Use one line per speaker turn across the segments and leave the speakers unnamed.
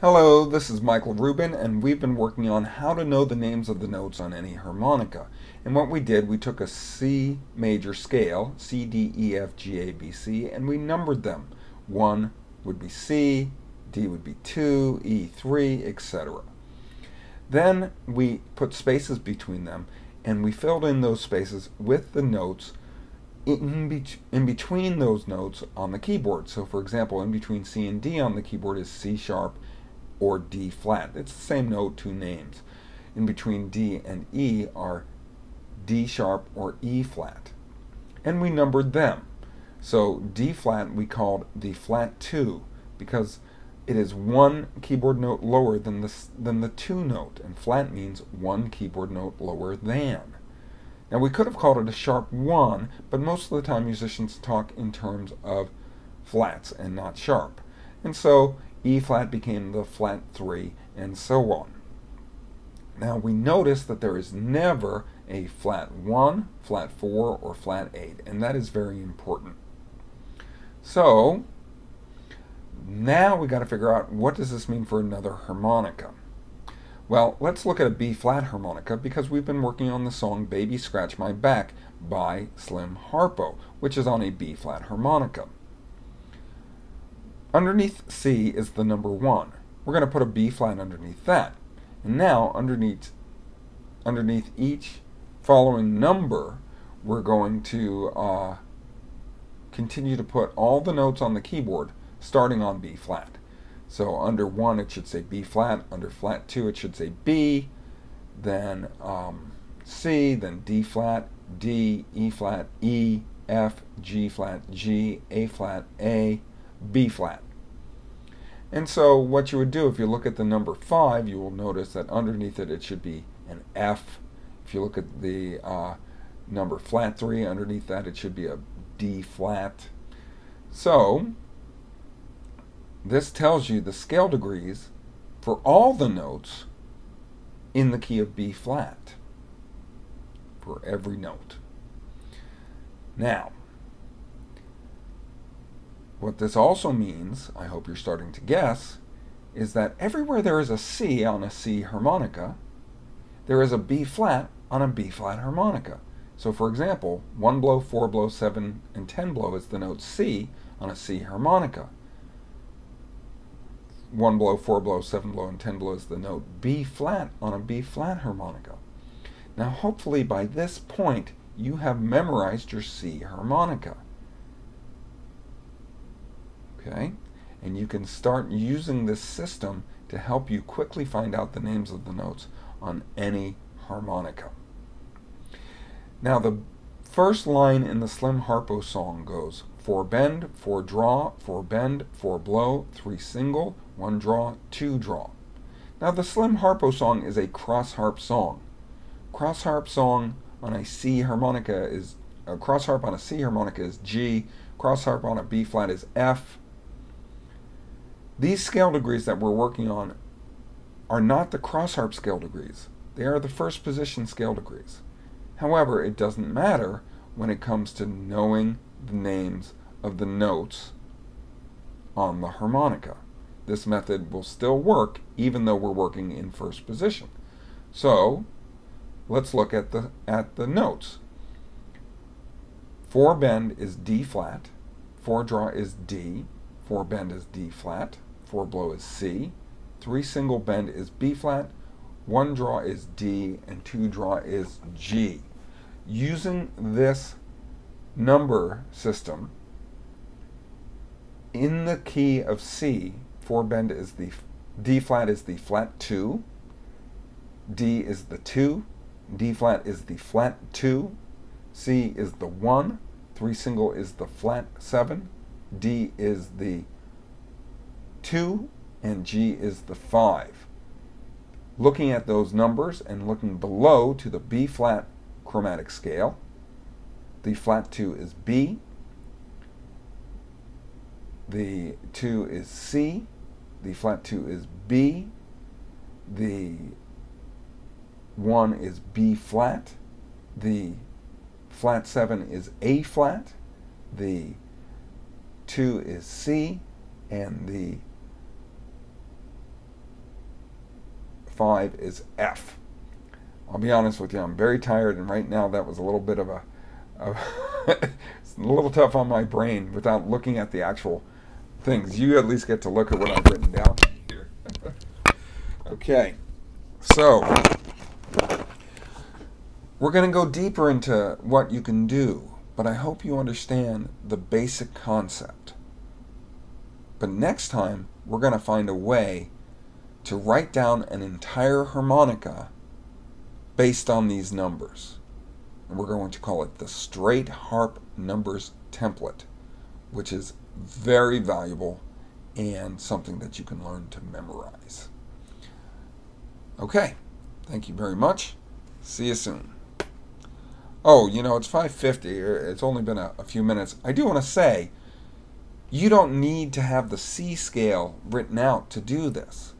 Hello, this is Michael Rubin, and we've been working on how to know the names of the notes on any harmonica. And what we did, we took a C major scale, C, D, E, F, G, A, B, C, and we numbered them. 1 would be C, D would be 2, E 3, etc. Then we put spaces between them, and we filled in those spaces with the notes in, be in between those notes on the keyboard. So for example, in between C and D on the keyboard is C sharp, or D flat. It's the same note, two names. In between D and E are D sharp or E flat. And we numbered them. So D flat we called the flat 2 because it is one keyboard note lower than the, than the 2 note, and flat means one keyboard note lower than. Now we could have called it a sharp 1, but most of the time musicians talk in terms of flats and not sharp. And so E flat became the flat 3, and so on. Now we notice that there is never a flat 1, flat 4, or flat 8, and that is very important. So, now we got to figure out what does this mean for another harmonica. Well, let's look at a B flat harmonica because we've been working on the song Baby Scratch My Back by Slim Harpo, which is on a B flat harmonica. Underneath C is the number 1. We're going to put a B flat underneath that. And now underneath underneath each following number, we're going to uh, continue to put all the notes on the keyboard starting on B flat. So under 1 it should say B flat, under flat 2 it should say B, then um, C, then D flat, D, E flat, E, F, G flat, G, A flat, A, B flat. And so what you would do if you look at the number 5, you will notice that underneath it it should be an F. If you look at the uh, number flat 3, underneath that it should be a D flat. So this tells you the scale degrees for all the notes in the key of B flat for every note. Now, what this also means, I hope you're starting to guess, is that everywhere there is a C on a C harmonica, there is a B flat on a B flat harmonica. So for example, 1 blow, 4 blow, 7, and 10 blow is the note C on a C harmonica. 1 blow, 4 blow, 7 blow, and 10 blow is the note B flat on a B flat harmonica. Now hopefully by this point you have memorized your C harmonica okay? And you can start using this system to help you quickly find out the names of the notes on any harmonica. Now the first line in the Slim Harpo song goes four bend, four draw, four bend, four blow, three single, one draw, two draw. Now the Slim Harpo song is a cross harp song. Cross harp song on a C harmonica is a cross harp on a C harmonica is G, cross harp on a B flat is F, these scale degrees that we're working on are not the cross harp scale degrees. They are the first position scale degrees. However, it doesn't matter when it comes to knowing the names of the notes on the harmonica. This method will still work even though we're working in first position. So, let's look at the at the notes. Four bend is D flat, four draw is D, four bend is D flat, four blow is C, three single bend is B flat, one draw is D, and two draw is G. Using this number system, in the key of C, four bend is the D flat is the flat 2, D is the 2, D flat is the flat 2, C is the 1, 3 single is the flat 7, D is the 2 and G is the 5. Looking at those numbers and looking below to the B flat chromatic scale, the flat 2 is B, the 2 is C, the flat 2 is B, the 1 is B flat, the flat 7 is A flat, the 2 is C, and the 5 is F. I'll be honest with you, I'm very tired, and right now that was a little bit of a, a, a little tough on my brain without looking at the actual things. You at least get to look at what I've written down here. okay, so we're going to go deeper into what you can do, but I hope you understand the basic concept. But next time, we're going to find a way to write down an entire harmonica based on these numbers. And we're going to call it the straight harp numbers template, which is very valuable and something that you can learn to memorize. Okay, thank you very much. See you soon. Oh, you know, it's 5.50. It's only been a, a few minutes. I do want to say, you don't need to have the C scale written out to do this.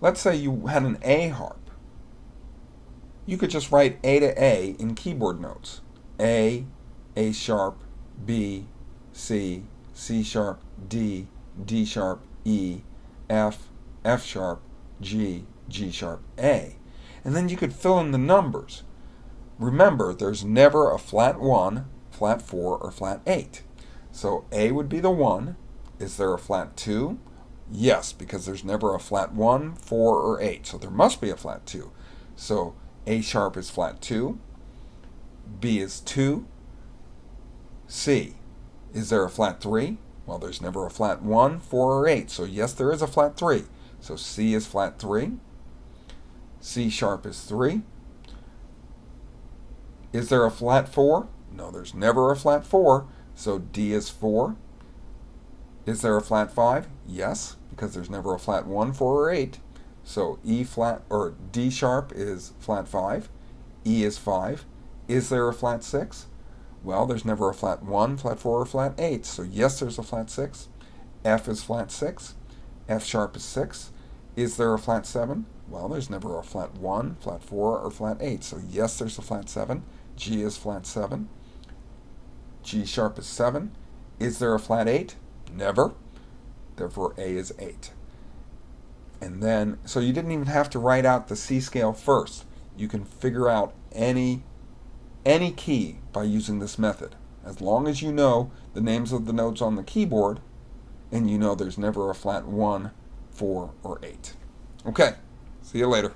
Let's say you had an A harp. You could just write A to A in keyboard notes. A, A sharp, B, C, C sharp, D, D sharp, E, F, F sharp, G, G sharp, A. And then you could fill in the numbers. Remember, there's never a flat 1, flat 4, or flat 8. So A would be the 1. Is there a flat 2? Yes, because there's never a flat 1, 4, or 8. So there must be a flat 2. So A sharp is flat 2. B is 2. C. Is there a flat 3? Well, there's never a flat 1, 4, or 8. So yes, there is a flat 3. So C is flat 3. C sharp is 3. Is there a flat 4? No, there's never a flat 4. So D is 4. Is there a flat 5? Yes, because there's never a flat 1, 4, or 8. So E flat or D sharp is flat 5. E is 5. Is there a flat 6? Well, there's never a flat 1, flat 4, or flat 8. So yes, there's a flat 6. F is flat 6. F sharp is 6. Is there a flat 7? Well, there's never a flat 1, flat 4, or flat 8. So yes, there's a flat 7. G is flat 7. G sharp is 7. Is there a flat 8? Never. Therefore, A is 8. And then, so you didn't even have to write out the C scale first. You can figure out any, any key by using this method. As long as you know the names of the notes on the keyboard, and you know there's never a flat 1, 4, or 8. Okay, see you later.